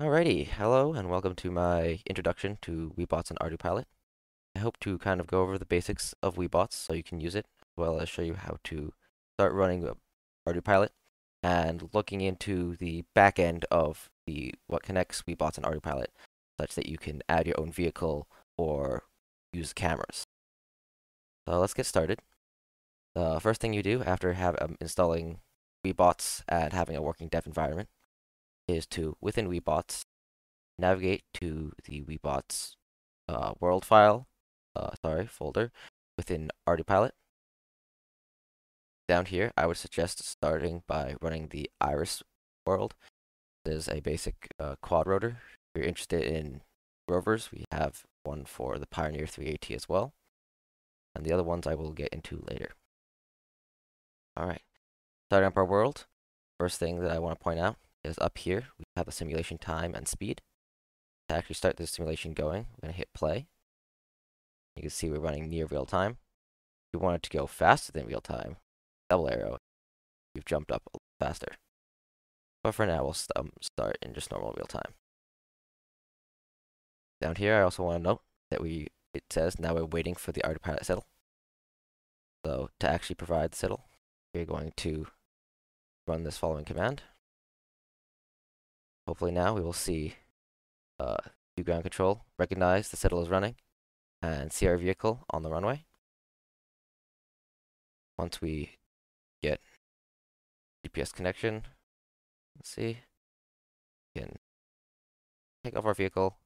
Alrighty, hello and welcome to my introduction to Webots and ArduPilot. I hope to kind of go over the basics of Webots so you can use it, as well as show you how to start running ArduPilot and looking into the back end of the what connects Webots and ArduPilot, such that you can add your own vehicle or use cameras. So let's get started. The first thing you do after have, um, installing Webots and having a working dev environment is to, within Webots, navigate to the Webots uh, world file, uh, sorry, folder within ArduPilot. Down here, I would suggest starting by running the Iris world. This is a basic uh, quad rotor. If you're interested in rovers, we have one for the Pioneer 3AT as well. And the other ones I will get into later. Alright, starting up our world, first thing that I want to point out is up here, we have the simulation time and speed. To actually start the simulation going, we're going to hit play. You can see we're running near real time. If you want it to go faster than real time, double arrow, you've jumped up faster. But for now, we'll um, start in just normal real time. Down here, I also want to note that we it says now we're waiting for the autopilot SITL. So to actually provide the SITL, we're going to run this following command. Hopefully now we will see uh, ground control, recognize the SITL is running, and see our vehicle on the runway. Once we get GPS connection, let's see, we can take off our vehicle.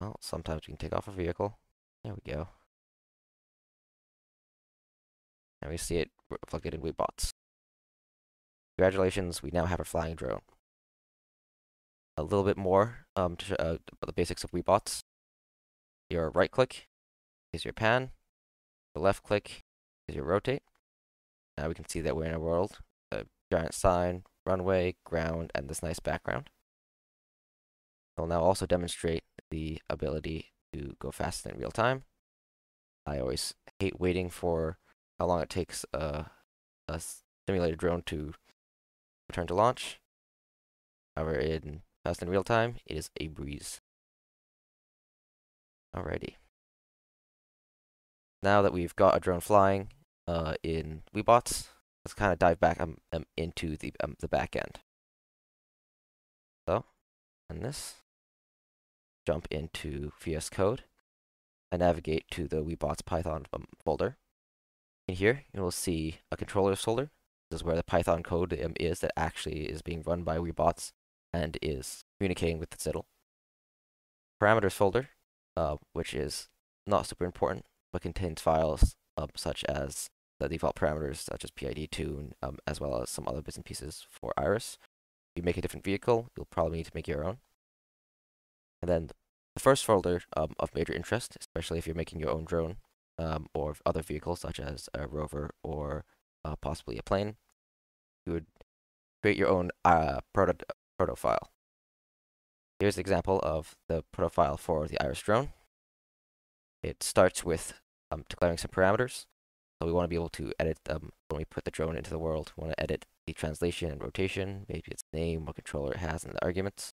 Well, sometimes we can take off our vehicle. There we go. And we see it reflected in Webots. Congratulations, we now have a flying drone a little bit more um, to uh, the basics of Webots. Your right click is your pan. The left click is your rotate. Now we can see that we're in a world, a giant sign, runway, ground, and this nice background. I'll now also demonstrate the ability to go faster in real time. I always hate waiting for how long it takes a, a simulated drone to return to launch. However, in Fast in real time, it is a breeze. Alrighty. Now that we've got a drone flying uh, in Webots, let's kind of dive back um, um, into the um, the back end. So, and this, jump into VS Code, and navigate to the Webots Python um, folder. In here, you will see a controllers folder. This is where the Python code um, is that actually is being run by Webots and is communicating with the SITL. Parameters folder, uh, which is not super important, but contains files um, such as the default parameters such as PID tune, um, as well as some other bits and pieces for Iris. If you make a different vehicle, you'll probably need to make your own. And then the first folder um, of major interest, especially if you're making your own drone um, or other vehicles such as a rover or uh, possibly a plane, you would create your own uh, proto proto file. Here's an example of the proto file for the Iris drone. It starts with um, declaring some parameters. So we want to be able to edit them when we put the drone into the world. We want to edit the translation and rotation, maybe its name, what controller it has, and the arguments.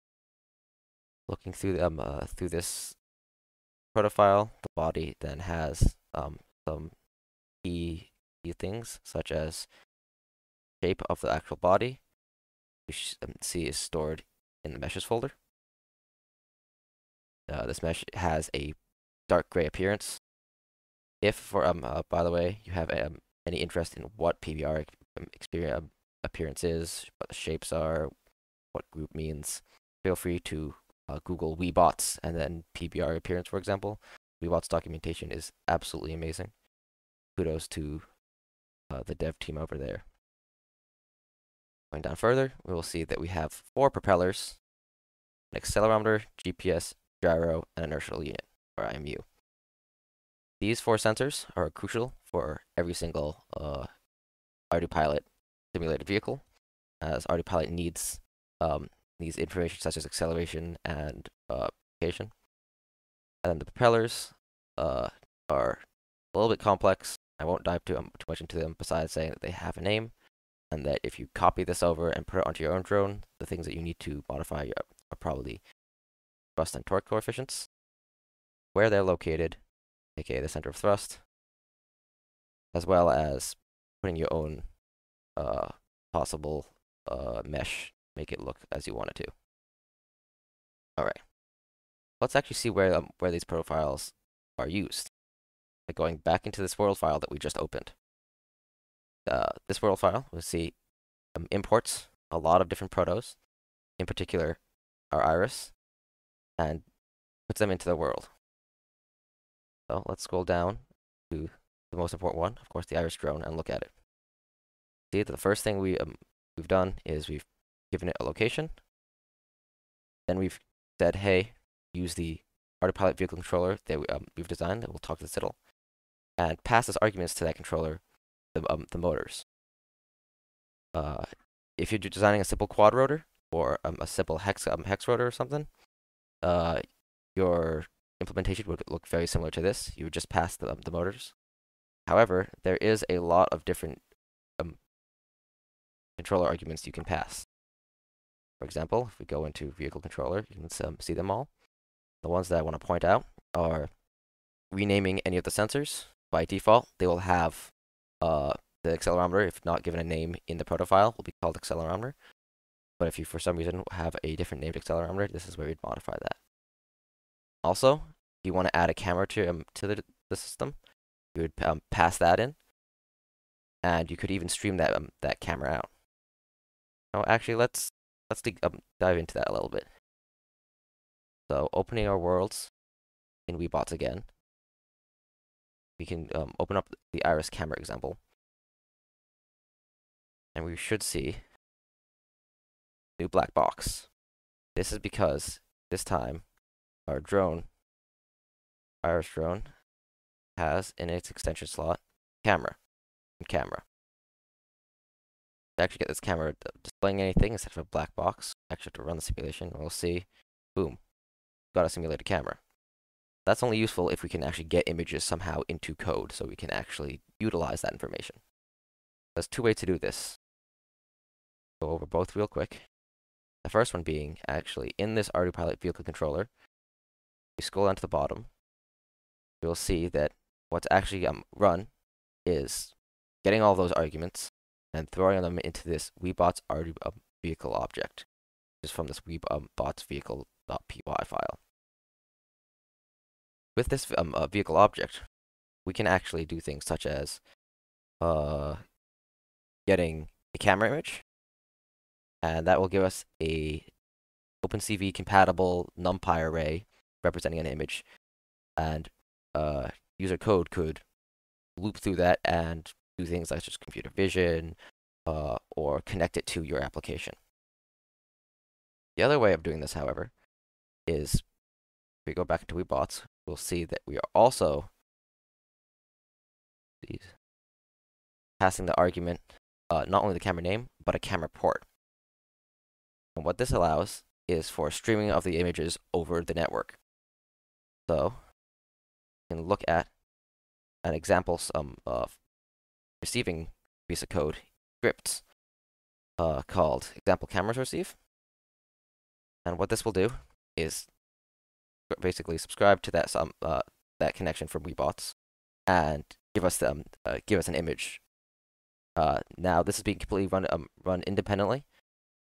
Looking through um uh, through this proto file, the body then has um, some key, key things such as shape of the actual body, which um, see is stored in the meshes folder. Uh, this mesh has a dark gray appearance. If, for um, uh, by the way, you have um, any interest in what PBR um, um, appearance is, what the shapes are, what group means, feel free to uh, Google Webots and then PBR appearance, for example. Webots documentation is absolutely amazing. Kudos to uh, the dev team over there. Going down further, we will see that we have four propellers, an accelerometer, GPS, gyro, and inertial unit, or IMU. These four sensors are crucial for every single uh, ArduPilot simulated vehicle, as ArduPilot needs um, information such as acceleration and uh, location. And then the propellers uh, are a little bit complex. I won't dive too, um, too much into them besides saying that they have a name and that if you copy this over and put it onto your own drone, the things that you need to modify are, probably thrust and torque coefficients, where they're located, aka the center of thrust, as well as putting your own uh, possible uh, mesh, make it look as you want it to. All right, let's actually see where um, where these profiles are used. By going back into this world file that we just opened. Uh, this world file, we'll see um, imports a lot of different protos, in particular our iris, and puts them into the world. So let's scroll down to the most important one, of course, the iris drone, and look at it. See, that the first thing we um, we've done is we've given it a location. Then we've said, hey, use the autopilot vehicle controller that we, um, we've designed that will talk to the SITL, and pass as arguments to that controller the, um, the motors. Uh, if you're designing a simple quad rotor or um, a simple hex um, hex rotor or something, uh, your implementation would look very similar to this. You would just pass the, um, the motors. However, there is a lot of different um, controller arguments you can pass. For example, if we go into vehicle controller, you can um, see them all. The ones that I want to point out are renaming any of the sensors. By default, they will have uh, the accelerometer, if not given a name in the proto file, will be called accelerometer. But if you, for some reason, have a different named accelerometer, this is where you'd modify that. Also, if you want to add a camera to, um, to the, the system, you would um, pass that in, and you could even stream that um, that camera out. Oh, actually, let's let's um, dive into that a little bit. So, opening our worlds in Webots again, we can um, open up the iris camera example, and we should see new black box. This is because this time our drone, iris drone, has in its extension slot camera and camera. To actually get this camera displaying anything instead of a black box, actually to run the simulation, we'll see, boom, got a simulated camera. That's only useful if we can actually get images somehow into code, so we can actually utilize that information. There's two ways to do this. Go over both real quick. The first one being actually in this autopilot vehicle controller, we scroll down to the bottom, you'll see that what's actually um, run is getting all those arguments and throwing them into this Webots um, vehicle object, just from this Webots vehicle.py file. With this um, uh, vehicle object, we can actually do things such as uh, getting a camera image, and that will give us a OpenCV compatible NumPy array representing an image, and uh, user code could loop through that and do things like just computer vision uh, or connect it to your application. The other way of doing this, however, is if we go back to Webots, we'll see that we are also passing the argument uh, not only the camera name, but a camera port. And what this allows is for streaming of the images over the network. So, we can look at an example um, of receiving piece of code scripts uh, called example cameras receive. And what this will do is basically subscribe to that um, uh, that connection from Webots and give us them uh, give us an image. Uh, now this is being completely run um, run independently,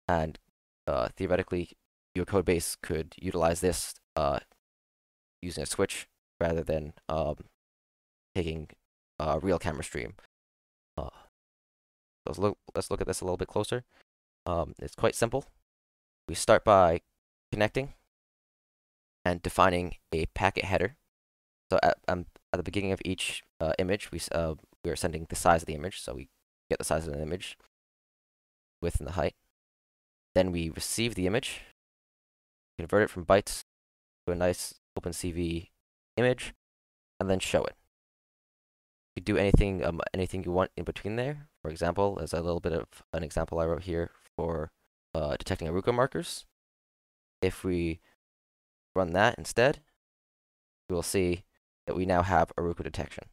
and uh, theoretically your code base could utilize this uh, using a switch rather than um, taking a real camera stream. Uh, let's look. Let's look at this a little bit closer. Um, it's quite simple. We start by connecting and defining a packet header. So at um, at the beginning of each uh, image, we uh, we are sending the size of the image. So we get the size of the image, width and the height. Then we receive the image, convert it from bytes to a nice OpenCV image, and then show it. You do anything um, anything you want in between there. For example, as a little bit of an example I wrote here for uh, detecting ArUco markers. If we run that instead, we will see that we now have ArUco detection.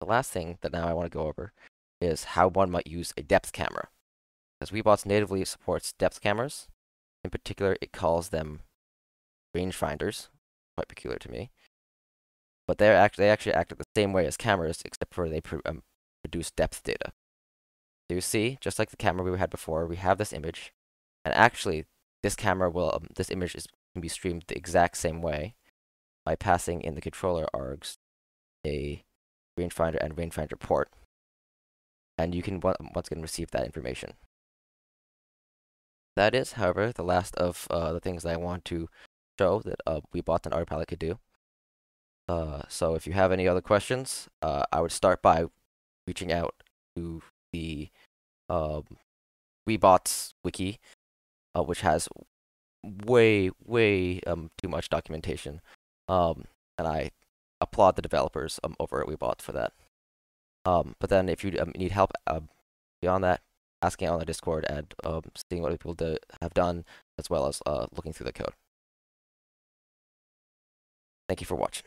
The last thing that now I want to go over is how one might use a depth camera. Because Webots natively supports depth cameras. In particular, it calls them rangefinders, quite peculiar to me. But they're act they actually act the same way as cameras, except for they pr um, produce depth data. So you see, just like the camera we had before, we have this image, and actually, this camera will um, this image is can be streamed the exact same way by passing in the controller args a rangefinder and rangefinder port, and you can once again receive that information. That is, however, the last of uh, the things that I want to show that uh, Webot an autopilot could do. Uh, so if you have any other questions, uh, I would start by reaching out to the um, Webots wiki, uh, which has way, way um, too much documentation. Um, and I applaud the developers um, over at Webot for that. Um, but then if you um, need help uh, beyond that, asking on the Discord and um, seeing what other people do, have done, as well as uh, looking through the code. Thank you for watching.